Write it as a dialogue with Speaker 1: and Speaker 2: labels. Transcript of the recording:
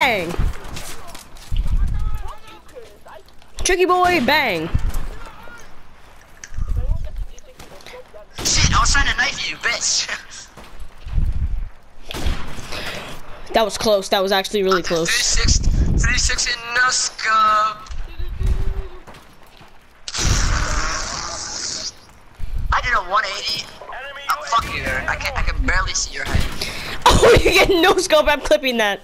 Speaker 1: Bang! Tricky boy, bang!
Speaker 2: Shit, I was trying to knife you, bitch.
Speaker 1: That was close. That was actually really close.
Speaker 2: 36, 36 in no scope. I did a 180. Oh, fuck you, I can I can barely see your head.
Speaker 1: Oh, you get no scope. I'm clipping that.